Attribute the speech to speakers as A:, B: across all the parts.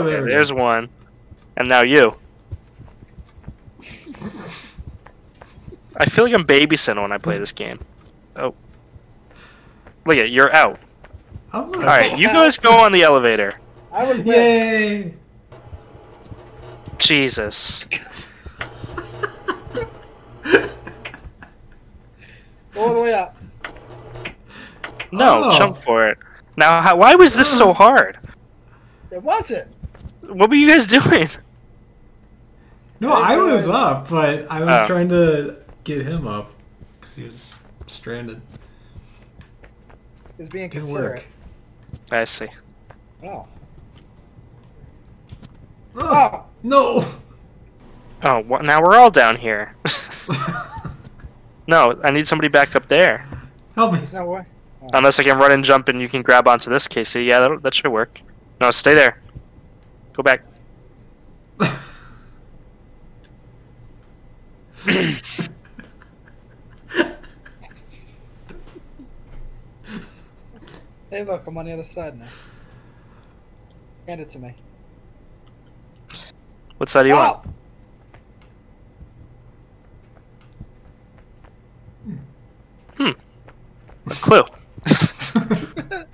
A: I have.
B: Oh,
A: okay,
B: there we go.
A: there's one, and now you. I feel like I'm babysitting when I play this game. Oh, look at you're out.
B: Oh.
A: All right, you guys go on the elevator.
C: I was with.
B: Yay!
A: Jesus.
C: All the way up.
A: No,
B: Oh.
A: jump for it. Now, how, why was this so hard?
C: It wasn't.
A: What were you guys doing?
B: No, I was up, but I was
A: Oh.
B: trying to get him up because he was stranded.
C: It's being
B: Didn't
C: considerate.
B: work.
A: I see.
C: Oh.
B: Oh,
C: Oh.
B: no!
A: Oh, wha- now we're all down here. no, I need somebody back up there.
B: Help me!
C: There's no way. Oh.
A: Unless I can run and jump and you can grab onto this, Casey. Yeah, that, that should work. No, stay there. Go back.
C: Hey, look, I'm on the other side now. Hand it to me.
A: What side do you want?
C: Hmm.
A: A clue.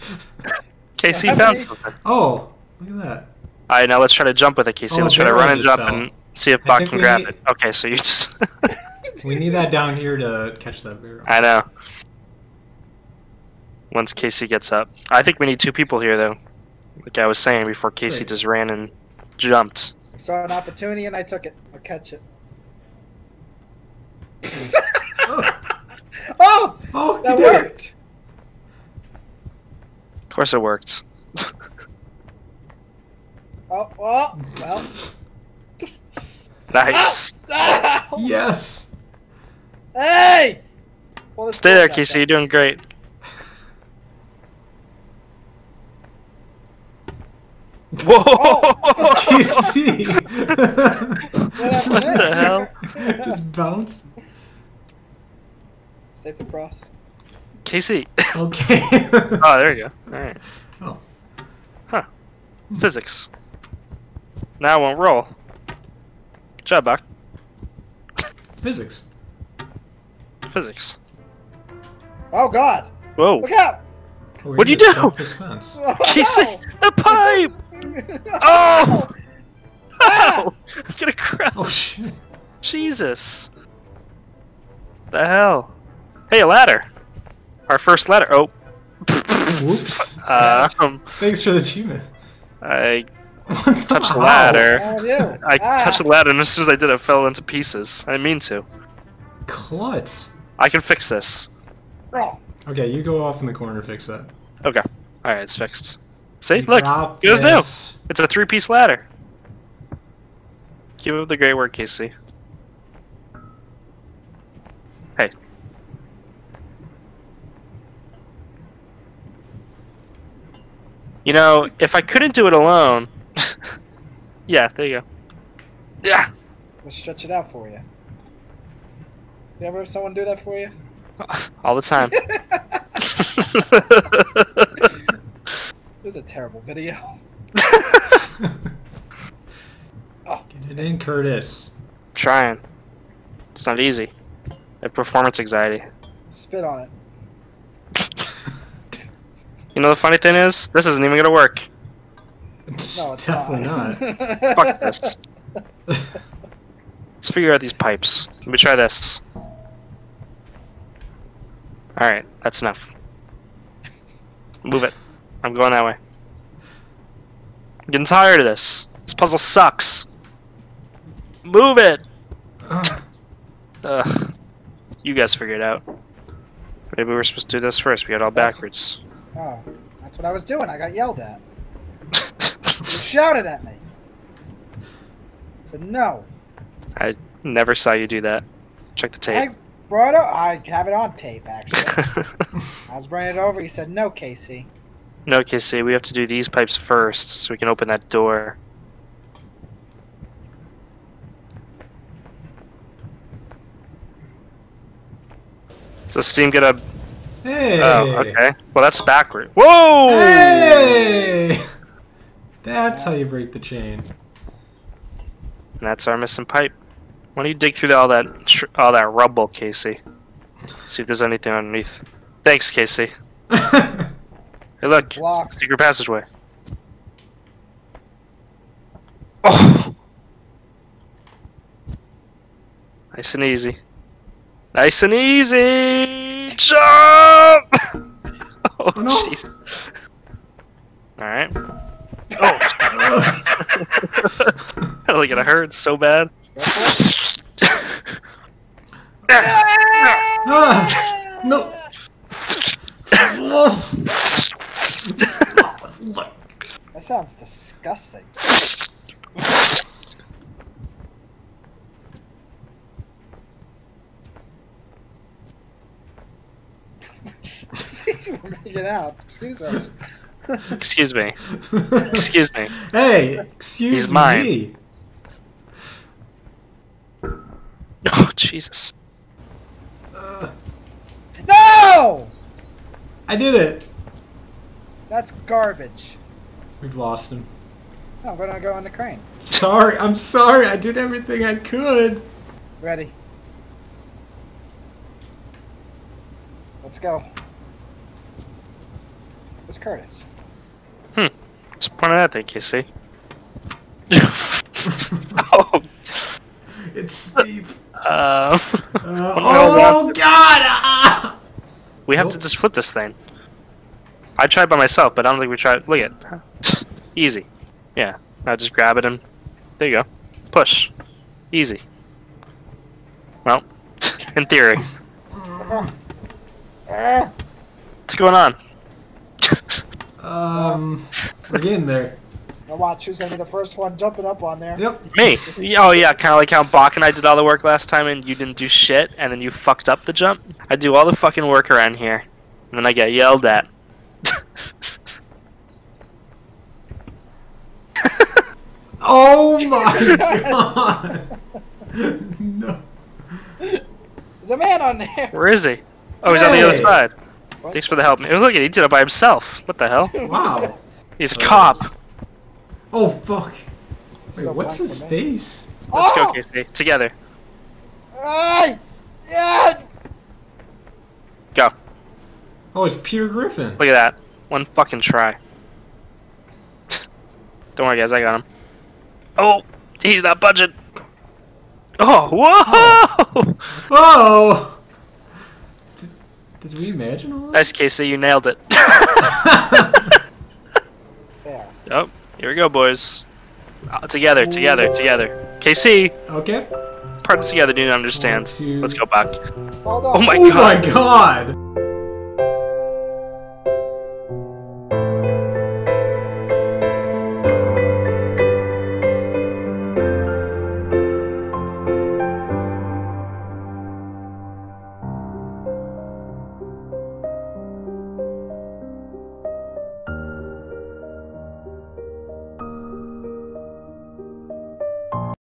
A: Casey
C: How
A: found something.
B: oh, look at that.
A: Alright, now let's try to jump with it, Casey.
B: Oh,
A: let's try to run and jump
B: fell.
A: and see if
B: I Boc
A: can grab
B: need-
A: it. Okay, so you just.
B: We need that down here to catch that barrel.
A: I know. Once Casey gets up. I think we need two people here, though. Like I was saying before Casey
B: Wait.
A: just ran and jumped.
C: I saw an opportunity and I took it. I'll catch it.
B: Oh,
C: Oh!
B: oh
C: That
B: he it.
C: worked!
A: Of course it worked.
C: Oh, oh, well.
A: Nice.
C: Ow!
B: Yes!
C: Hey! Well,
A: Stay there,
C: got
A: Casey. You're doing great. Whoa!
B: Casey!
A: what the hell?
B: Just bounced.
C: Safe to cross.
A: Casey.
B: Okay.
A: Oh, there you go. Alright.
B: Oh. Huh.
A: Physics. Now it won't roll. Good job, Boc.
B: Physics.
A: Physics.
C: Oh, God!
A: Whoa.
C: Look out!
B: Oh,
A: What'd you
B: just
A: do?
B: jumped This fence.
A: Casey! The pipe! Oh! Ow! I'm gonna cry.
B: Oh shit.
A: Jesus. The hell? Hey, a ladder. Our first ladder. Oh.
B: Whoops.
A: Uh, um,
B: Thanks for the achievement.
A: I
B: What
A: touched the ladder.
C: Oh, you.
A: I
C: Ah.
A: touched the ladder, and as soon as I did, it fell into pieces. I didn't mean to.
B: Klutz.
A: I can fix this.
B: Okay, you go off in the corner, fix that.
A: Okay. Alright, it's fixed. See?
B: You
A: Look!
B: drop
A: you guys knew.
B: this.
A: It's a three piece ladder. Keep up the great work, Casey. Hey. You know, if I couldn't do it alone. Yeah, there you go. Yeah!
C: let's stretch it out for you. You ever have someone do that for you?
A: All the time.
C: This is a terrible video. oh.
B: Get it in, Curtis.
A: Trying. It's not easy. I have performance anxiety.
C: Spit on it.
A: You know the funny thing is, this isn't even gonna work.
C: No, it's
B: Definitely
C: not.
A: Fuck this. Let's figure out these pipes. Let me try this. Alright, that's enough. Move it. I'm going that way. I'm getting tired of this. This puzzle sucks. Move it!
B: Ugh.
A: Ugh. You guys figure it out. Maybe we were supposed to do this first. We got all backwards.
C: Oh, that's what I was doing. I got yelled at. You shouted at me. I said no.
A: I never saw you do that. Check the tape.
C: I brought it. I have it on tape actually. I was bringing it over. He said no, Casey.
A: no, Casey, we have to do these pipes first so we can open that door. Does the steam get a.
B: Hey.
A: Oh, okay. Well, that's backward. Whoa!
B: Hey! That's how you break the chain.
A: And that's our missing pipe. Why don't you dig through all that all that rubble, Casey? See if there's anything underneath. Thanks, Casey. Hey, look,
C: Lock.
A: secret passageway. Oh, nice and easy. Nice and easy. Jump! oh,
B: Oh, no.
A: jeez. All right. Oh, look at it hurts so bad.
B: ah, no.
C: That sounds disgusting. Get out. Excuse us.
A: Excuse me. Excuse me.
B: hey, excuse me.
A: He's mine.
B: me.
A: Oh, Jesus.
B: Uh,
C: No!
B: I did it.
C: That's garbage.
B: We've lost him.
C: No, I'm gonna go on the crane.
B: Sorry, I'm sorry. I did everything I could.
C: Ready. Let's go. It's Curtis?
A: Just point it out there, Casey. oh,
B: It's Steve.
A: uh,
B: Uh,
A: Oh,
B: oh God! Ah!
A: we have to just flip this thing. I tried by myself, but I don't think we tried. Look at it. easy. Yeah. Now just grab it and there you go. Push. Easy. Well, in theory. What's going on?
B: Um, we're getting there.
C: Now watch who's gonna be the first one jumping up on there.
B: Yep.
A: Me. Oh yeah, kind of like how Boc and I did all the work last time, and you didn't do shit, and then you fucked up the jump. I do all the fucking work around here, and then I get yelled at.
B: Oh my God! no.
C: There's a man on there.
A: Where is he? Oh, he's on the other side.
C: What?
A: Thanks for the help. Oh, look at he did it by himself. What the hell?
B: Wow.
A: He's a cop.
B: Oh fuck. Wait, what's his face?
A: Let's
C: oh!
A: go, Casey. Together.
C: Ay! Yeah!
A: Go.
B: Oh, it's Peter Griffin.
A: Look at that. One fucking try. Don't worry, guys. I got him. Oh, he's not budging. Oh, whoa!
B: Oh! Did, did we imagine all that?
A: Nice, Casey. You nailed it.
C: There.
A: Yep. Here we go, boys. Uh, together, together, together. KC,
B: Okay.
A: part together. Do you understand?
B: One,
A: Let's go back.
C: Hold on.
A: Oh my
B: oh
A: god.
B: my god!